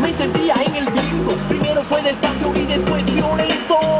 Me sentía en el bimbo, primero fue despacio y después violento.